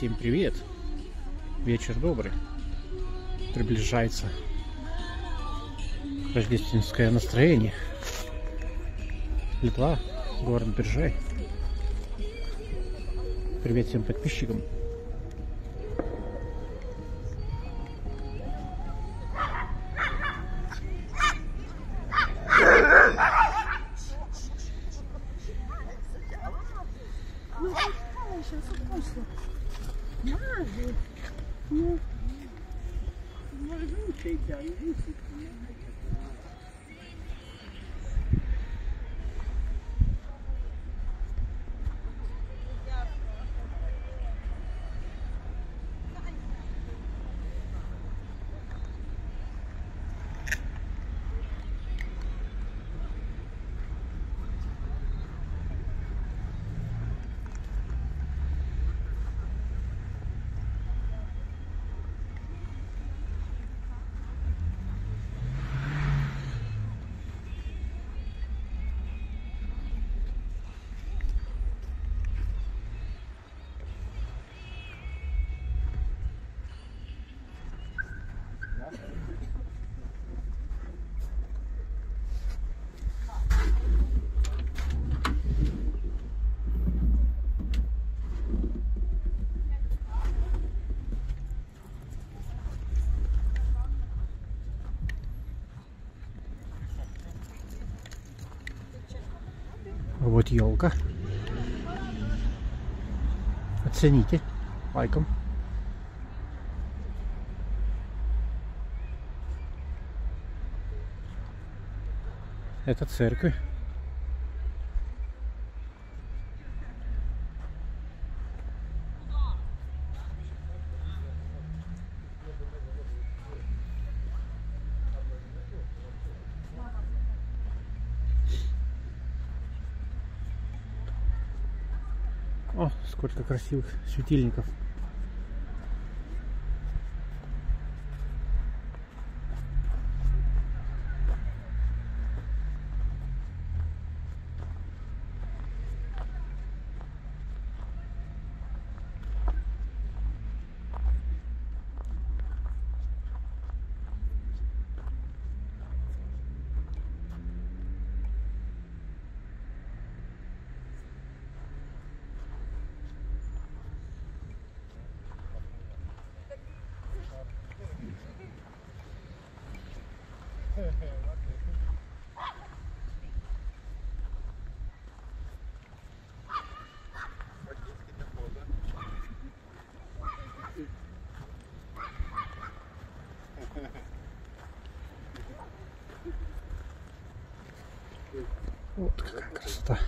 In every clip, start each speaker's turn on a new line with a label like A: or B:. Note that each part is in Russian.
A: Всем привет! Вечер добрый. Приближается рождественское настроение. Литва, город Биржай. Привет всем подписчикам.
B: Mas não sei, não é sei.
A: Вот елка. Оцените лайком. Это церковь. О, сколько красивых светильников. Вот какая красота.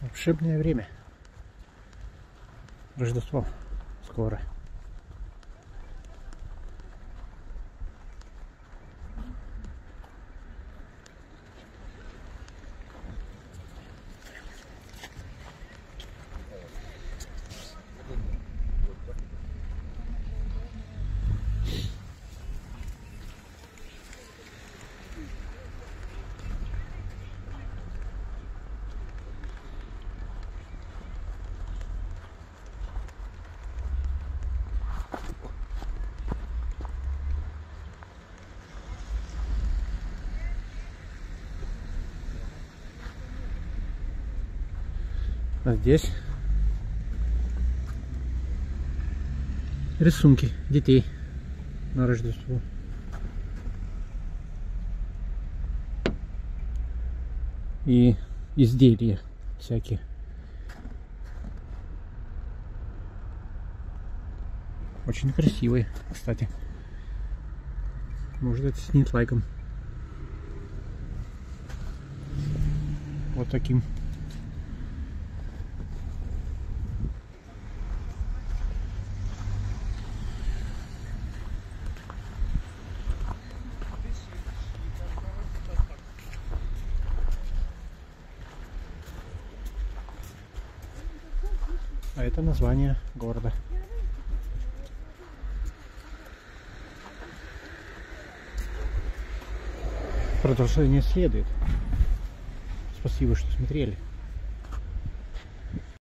A: Волшебное время. Рождество скоро. А здесь рисунки детей на Рождество. И изделия всякие. Очень красивый, кстати. Может это снит лайком. Вот таким. А это название города. Продолжение следует. Спасибо, что смотрели.